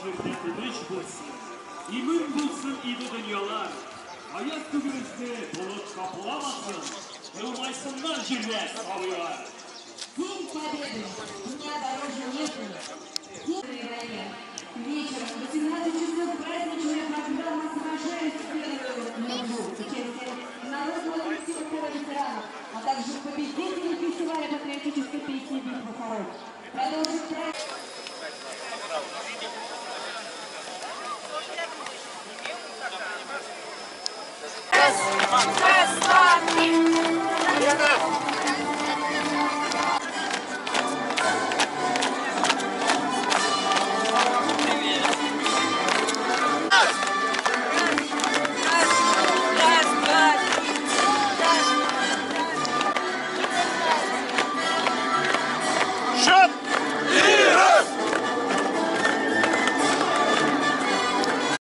Салют! Hem tuğan tam жерде тыныш болсын. Имін болсын иді дүниялар. Аяқ түбімізде бұлыт қапыламасын. Жылмайсыннан жерлер сабыйлар. День Победы! Дня дороже нету. День войны. Вечером в 18 часов праздничная программа «Сражаюсь в первую между» участие народного коллектива ветеранов, а также победителей фестиваля патриотической песни «Битва Bez partii!